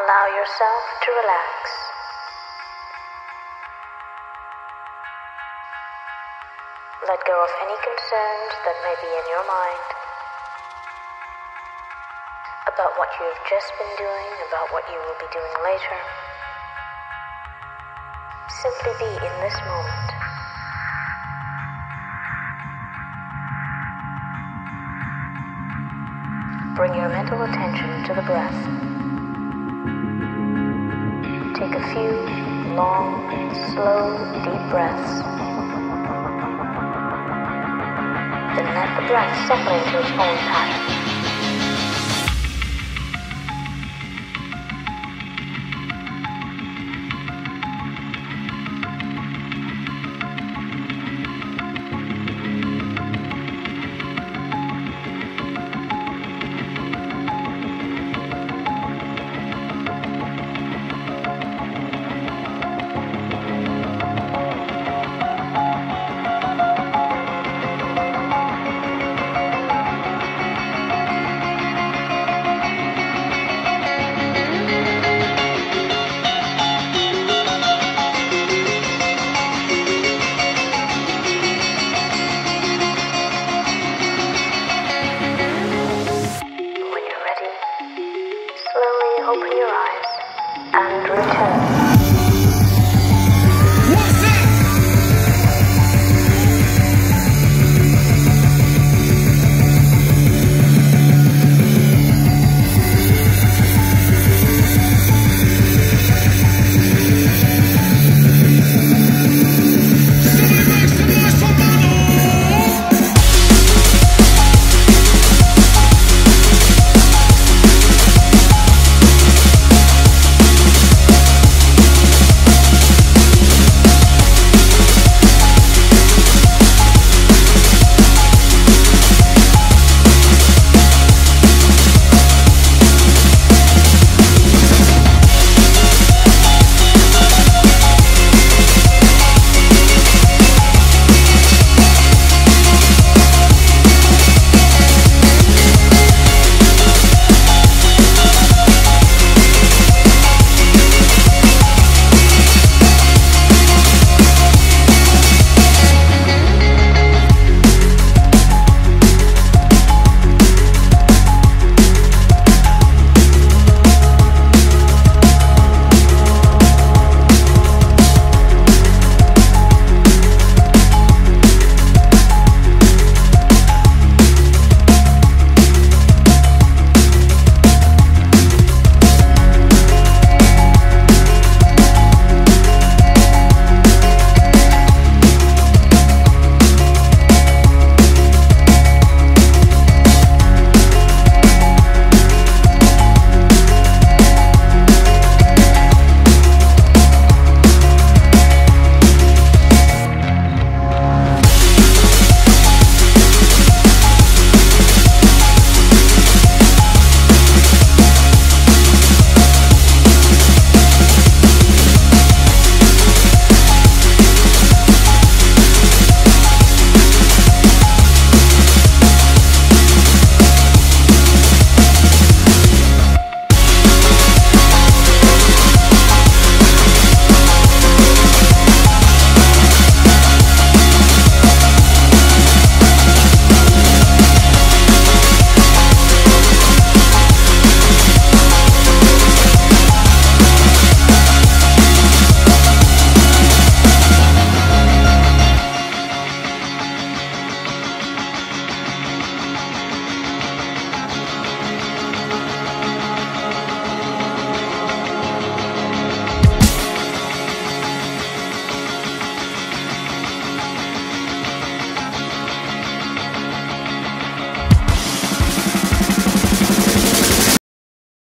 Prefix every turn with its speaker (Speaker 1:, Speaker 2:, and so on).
Speaker 1: Allow yourself to relax. Let go of any concerns that may be in your mind about what you have just been doing, about what you will be doing later. Simply be in this moment. Bring your mental attention to the breath. Take a few long, slow, deep breaths. Then let the breath settle into its own pattern.